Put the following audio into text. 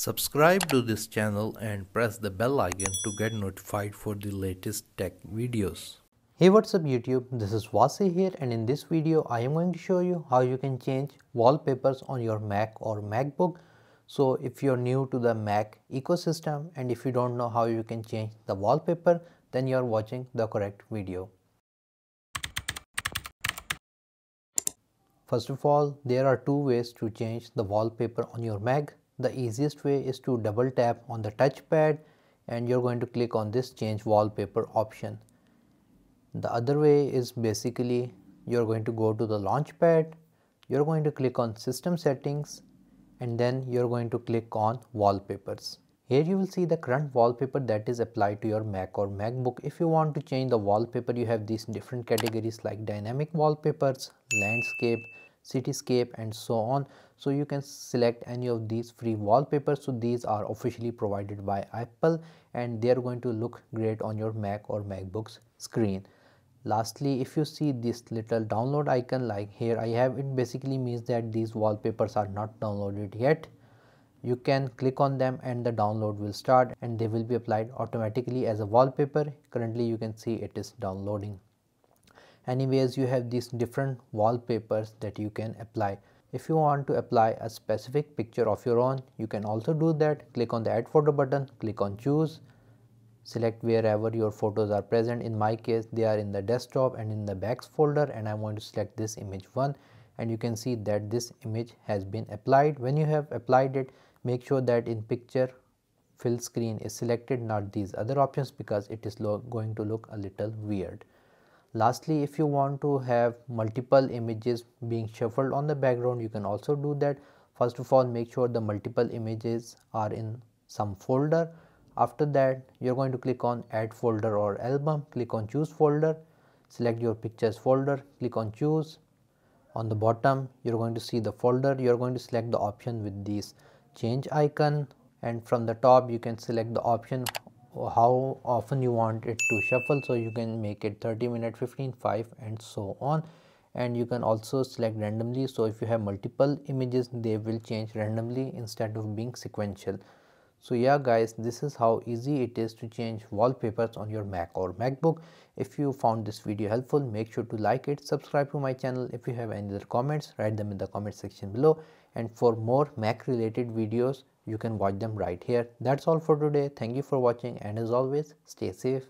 Subscribe to this channel and press the bell icon to get notified for the latest tech videos. Hey what's up YouTube, this is Wasay here and in this video I am going to show you how you can change wallpapers on your Mac or MacBook. So if you're new to the Mac ecosystem and if you don't know how you can change the wallpaper then you're watching the correct video. First of all, there are two ways to change the wallpaper on your Mac the easiest way is to double tap on the touchpad and you're going to click on this change wallpaper option. The other way is basically you're going to go to the launchpad, you're going to click on system settings and then you're going to click on wallpapers. Here you will see the current wallpaper that is applied to your Mac or MacBook. If you want to change the wallpaper, you have these different categories like dynamic wallpapers, landscape, cityscape and so on. So you can select any of these free wallpapers. So these are officially provided by apple and they are going to look great on your mac or macbook's screen. Lastly if you see this little download icon like here i have it basically means that these wallpapers are not downloaded yet. You can click on them and the download will start and they will be applied automatically as a wallpaper. Currently you can see it is downloading anyways you have these different wallpapers that you can apply. If you want to apply a specific picture of your own you can also do that. Click on the add photo button click on choose. Select wherever your photos are present. In my case they are in the desktop and in the backs folder and i want to select this image one. And you can see that this image has been applied. When you have applied it make sure that in picture fill screen is selected not these other options because it is going to look a little weird lastly if you want to have multiple images being shuffled on the background you can also do that. First of all make sure the multiple images are in some folder. After that you're going to click on add folder or album click on choose folder select your pictures folder click on choose. On the bottom you're going to see the folder. You're going to select the option with this change icon and from the top you can select the option how often you want it to shuffle. So you can make it 30 minute 15 5 and so on. And you can also select randomly. So if you have multiple images they will change randomly instead of being sequential. So yeah guys this is how easy it is to change wallpapers on your mac or macbook. If you found this video helpful make sure to like it. Subscribe to my channel if you have any other comments. Write them in the comment section below. And for more mac related videos you can watch them right here. That's all for today. Thank you for watching and as always stay safe